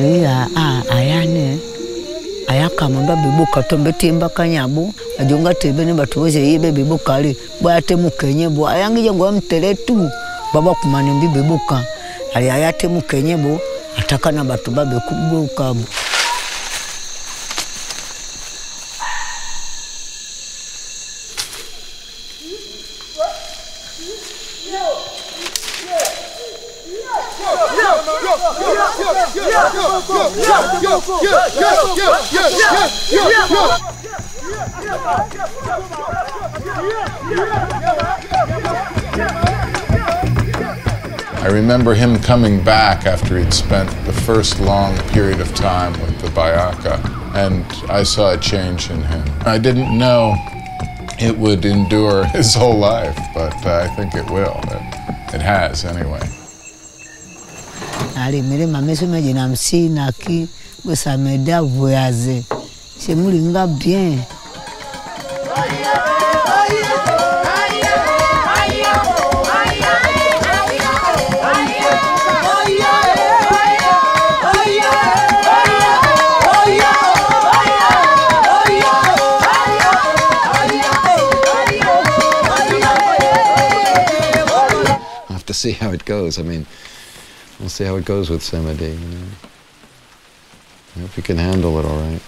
iya a ayane ayakamamba bibuka tombe timba kanyabo ajonga tebe ni batu bose yibe bibuka ali bwate mukenye bo ayangije ngwa mtele tu baba kumani mbi bibuka ali ayate mukenye bo ataka na batu babe kubuka bo Yeah, yeah, yeah, yeah, yeah, yeah, yeah. I remember him coming back after he'd spent the first long period of time with the Bayaka, and I saw a change in him. I didn't know it would endure his whole life, but uh, I think it will. It, it has, anyway. Na msi na ki wesa meda voyaze se bien have to see how it goes. I mean, we'll see how it goes with Samedi. You know? I hope he can handle it all right.